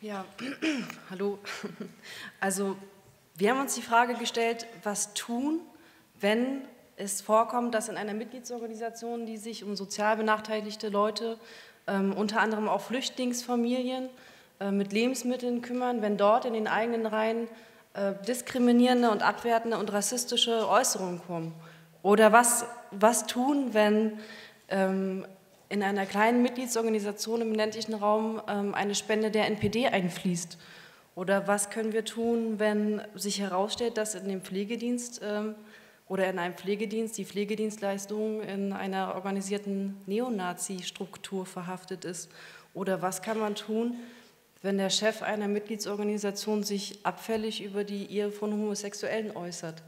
Ja, hallo. Also wir haben uns die Frage gestellt, was tun, wenn es vorkommt, dass in einer Mitgliedsorganisation, die sich um sozial benachteiligte Leute, ähm, unter anderem auch Flüchtlingsfamilien, äh, mit Lebensmitteln kümmern, wenn dort in den eigenen Reihen äh, diskriminierende und abwertende und rassistische Äußerungen kommen. Oder was, was tun, wenn ähm, in einer kleinen Mitgliedsorganisation im ländlichen Raum ähm, eine Spende der NPD einfließt? Oder was können wir tun, wenn sich herausstellt, dass in dem Pflegedienst ähm, oder in einem Pflegedienst die Pflegedienstleistung in einer organisierten Neonazi-Struktur verhaftet ist? Oder was kann man tun, wenn der Chef einer Mitgliedsorganisation sich abfällig über die Ehe von Homosexuellen äußert?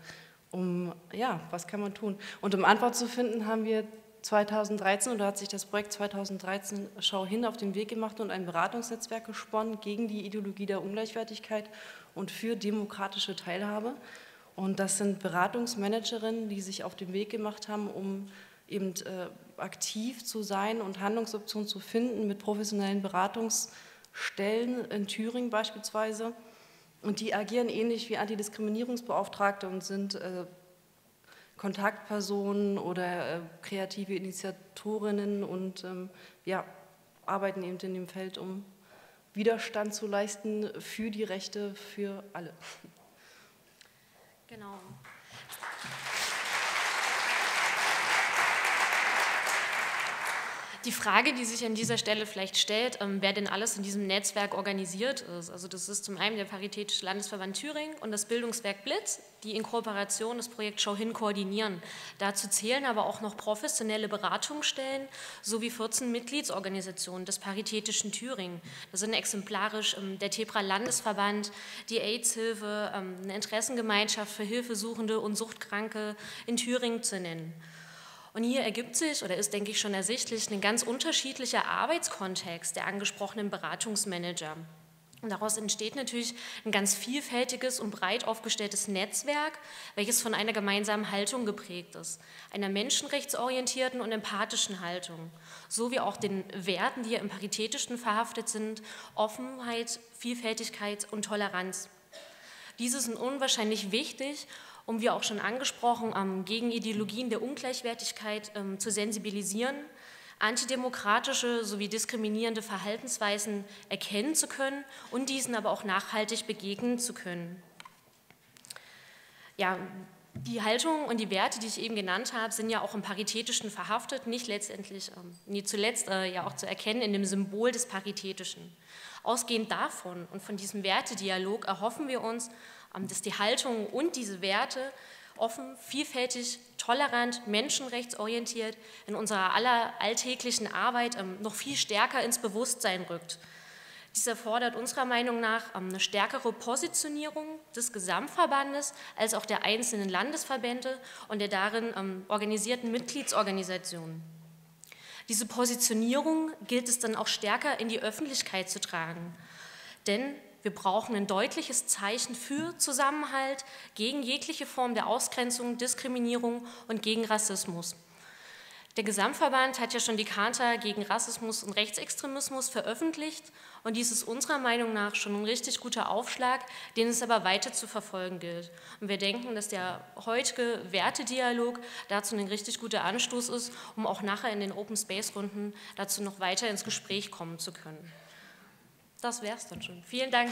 Um, ja, was kann man tun? Und um Antwort zu finden, haben wir 2013 oder hat sich das Projekt 2013 Schau hin auf den Weg gemacht und ein Beratungsnetzwerk gesponnen gegen die Ideologie der Ungleichwertigkeit und für demokratische Teilhabe. Und das sind Beratungsmanagerinnen, die sich auf den Weg gemacht haben, um eben äh, aktiv zu sein und Handlungsoptionen zu finden mit professionellen Beratungsstellen in Thüringen beispielsweise. Und die agieren ähnlich wie Antidiskriminierungsbeauftragte und sind äh, Kontaktpersonen oder äh, kreative Initiatorinnen und ähm, ja, arbeiten eben in dem Feld, um Widerstand zu leisten für die Rechte für alle. Genau. Die Frage, die sich an dieser Stelle vielleicht stellt, ähm, wer denn alles in diesem Netzwerk organisiert ist. Also das ist zum einen der Paritätische Landesverband Thüringen und das Bildungswerk Blitz, die in Kooperation das Projekt Schau hin koordinieren. Dazu zählen aber auch noch professionelle Beratungsstellen sowie 14 Mitgliedsorganisationen des Paritätischen Thüringen. Das sind exemplarisch ähm, der TEPRA Landesverband, die AIDS-Hilfe, ähm, eine Interessengemeinschaft für Hilfesuchende und Suchtkranke in Thüringen zu nennen. Und hier ergibt sich oder ist, denke ich, schon ersichtlich ein ganz unterschiedlicher Arbeitskontext der angesprochenen Beratungsmanager. Und daraus entsteht natürlich ein ganz vielfältiges und breit aufgestelltes Netzwerk, welches von einer gemeinsamen Haltung geprägt ist, einer menschenrechtsorientierten und empathischen Haltung, sowie auch den Werten, die ja im Paritätischen verhaftet sind, Offenheit, Vielfältigkeit und Toleranz. Diese sind unwahrscheinlich wichtig um, wie auch schon angesprochen, ähm, gegen Ideologien der Ungleichwertigkeit ähm, zu sensibilisieren, antidemokratische sowie diskriminierende Verhaltensweisen erkennen zu können und diesen aber auch nachhaltig begegnen zu können. Ja, die Haltung und die Werte, die ich eben genannt habe, sind ja auch im Paritätischen verhaftet, nicht letztendlich, ähm, nie zuletzt äh, ja auch zu erkennen in dem Symbol des Paritätischen. Ausgehend davon und von diesem Wertedialog erhoffen wir uns, dass die Haltung und diese Werte offen, vielfältig, tolerant, menschenrechtsorientiert in unserer aller alltäglichen Arbeit ähm, noch viel stärker ins Bewusstsein rückt. Dies erfordert unserer Meinung nach ähm, eine stärkere Positionierung des Gesamtverbandes als auch der einzelnen Landesverbände und der darin organisierten Mitgliedsorganisationen. Diese Positionierung gilt es dann auch stärker in die Öffentlichkeit zu tragen. Denn wir brauchen ein deutliches Zeichen für Zusammenhalt gegen jegliche Form der Ausgrenzung, Diskriminierung und gegen Rassismus. Der Gesamtverband hat ja schon die Charta gegen Rassismus und Rechtsextremismus veröffentlicht und dies ist unserer Meinung nach schon ein richtig guter Aufschlag, den es aber weiter zu verfolgen gilt. Und wir denken, dass der heutige Wertedialog dazu ein richtig guter Anstoß ist, um auch nachher in den Open Space Runden dazu noch weiter ins Gespräch kommen zu können. Das wäre es dann schon. Vielen Dank.